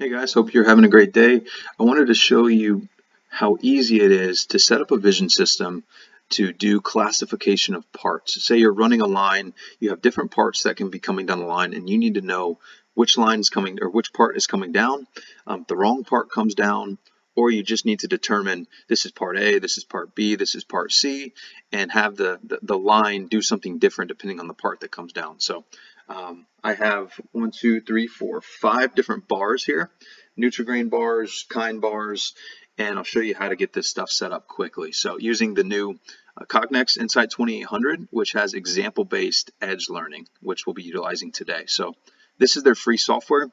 Hey guys, hope you're having a great day. I wanted to show you how easy it is to set up a vision system to do classification of parts. Say you're running a line, you have different parts that can be coming down the line and you need to know which line is coming or which part is coming down. Um, the wrong part comes down or you just need to determine this is part A, this is part B, this is part C, and have the, the, the line do something different depending on the part that comes down. So um, I have one, two, three, four, five different bars here, Nutrigrain bars, Kind bars, and I'll show you how to get this stuff set up quickly. So using the new uh, Cognex In-Sight 2800, which has example-based edge learning, which we'll be utilizing today. So this is their free software.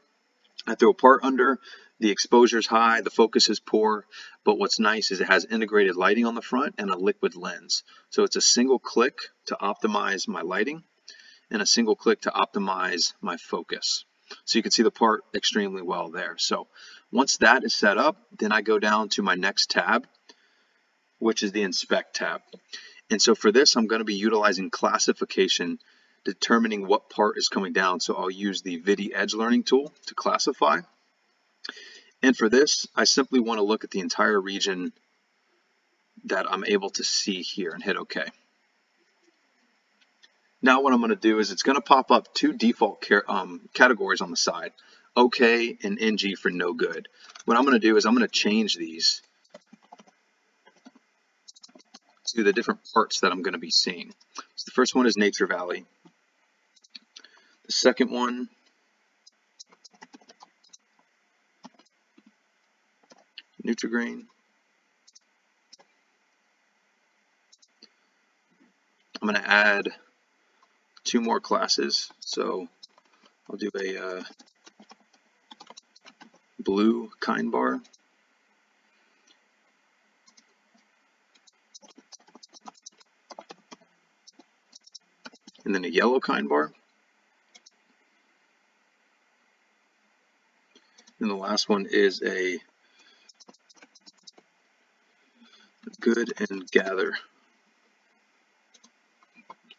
I throw a part under, the exposure is high, the focus is poor, but what's nice is it has integrated lighting on the front and a liquid lens. So it's a single click to optimize my lighting and a single click to optimize my focus. So you can see the part extremely well there. So once that is set up, then I go down to my next tab, which is the inspect tab. And so for this, I'm going to be utilizing classification, determining what part is coming down. So I'll use the ViDi Edge Learning tool to classify. And for this, I simply want to look at the entire region that I'm able to see here and hit OK. Now what I'm going to do is it's going to pop up two default um, categories on the side, OK and NG for no good. What I'm going to do is I'm going to change these to the different parts that I'm going to be seeing. So the first one is Nature Valley. The second one Nutrigrain. I'm going to add two more classes. So I'll do a uh, blue kind bar. And then a yellow kind bar. And the last one is a good and gather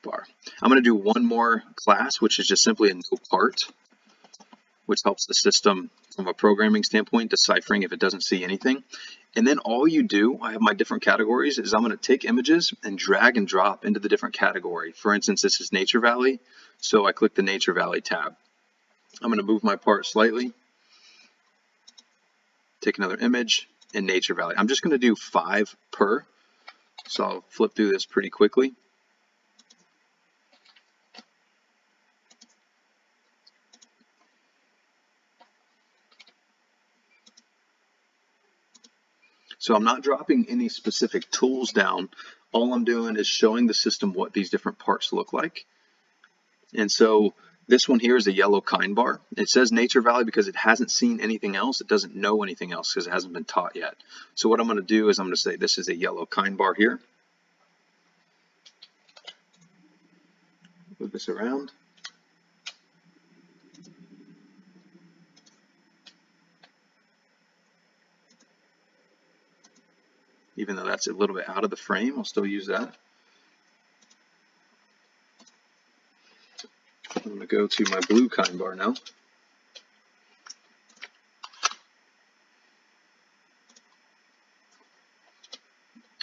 bar. I'm going to do one more class, which is just simply a no part, which helps the system from a programming standpoint, deciphering if it doesn't see anything. And then all you do, I have my different categories, is I'm going to take images and drag and drop into the different category. For instance, this is Nature Valley, so I click the Nature Valley tab. I'm going to move my part slightly, take another image, in Nature Valley. I'm just going to do five per, so I'll flip through this pretty quickly. So I'm not dropping any specific tools down. All I'm doing is showing the system what these different parts look like. And so this one here is a yellow kind bar. It says Nature Valley because it hasn't seen anything else. It doesn't know anything else because it hasn't been taught yet. So what I'm going to do is I'm going to say this is a yellow kind bar here. Move this around. Even though that's a little bit out of the frame, I'll still use that. I'm going to go to my blue kind bar now.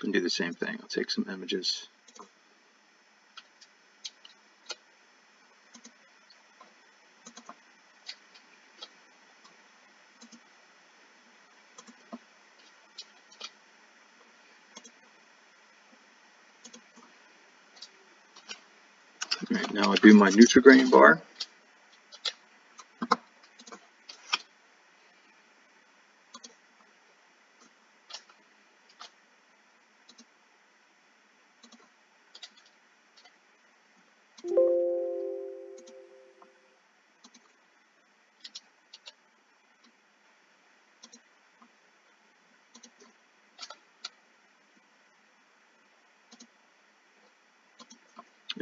And do the same thing. I'll take some images. Right, now I do my Nutrigrain bar.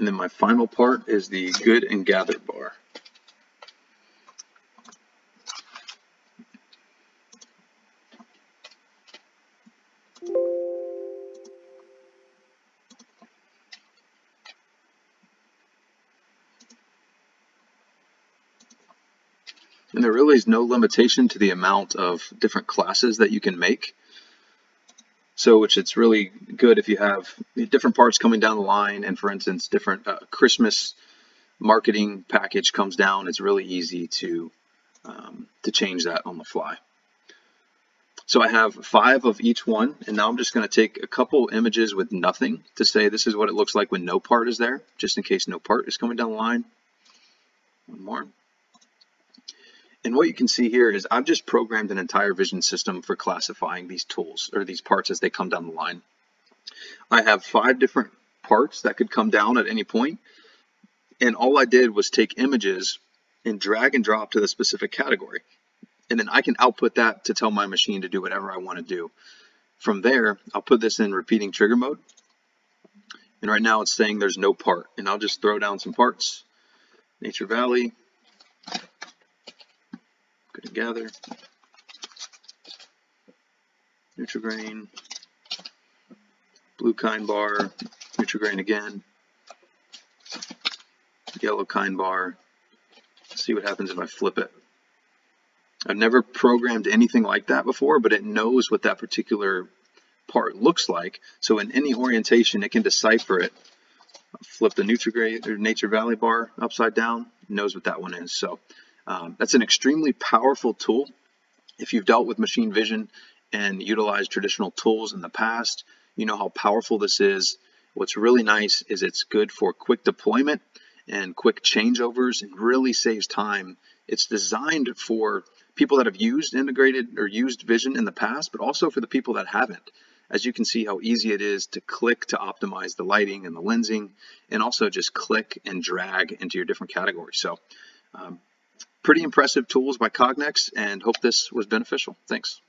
And then my final part is the good and gather bar. And there really is no limitation to the amount of different classes that you can make. So, which it's really good if you have different parts coming down the line, and for instance, different uh, Christmas marketing package comes down. It's really easy to um, to change that on the fly. So I have five of each one, and now I'm just going to take a couple images with nothing to say this is what it looks like when no part is there, just in case no part is coming down the line. One more. And what you can see here is I've just programmed an entire vision system for classifying these tools or these parts as they come down the line. I have five different parts that could come down at any point, and all I did was take images and drag and drop to the specific category. And then I can output that to tell my machine to do whatever I want to do. From there, I'll put this in repeating trigger mode. And right now it's saying there's no part. And I'll just throw down some parts. Nature Valley. Good to gather. Nutrigrain. Blue kind bar. Nutrigrain again. Yellow kind bar. see what happens if I flip it. I've never programmed anything like that before, but it knows what that particular part looks like. So in any orientation, it can decipher it. Flip the Nutrigrain or Nature Valley bar upside down, knows what that one is. So um, that's an extremely powerful tool. If you've dealt with machine vision and utilized traditional tools in the past, you know how powerful this is. What's really nice is it's good for quick deployment and quick changeovers and really saves time. It's designed for people that have used integrated or used vision in the past, but also for the people that haven't. As you can see how easy it is to click to optimize the lighting and the lensing, and also just click and drag into your different categories. So um, pretty impressive tools by Cognex and hope this was beneficial. Thanks.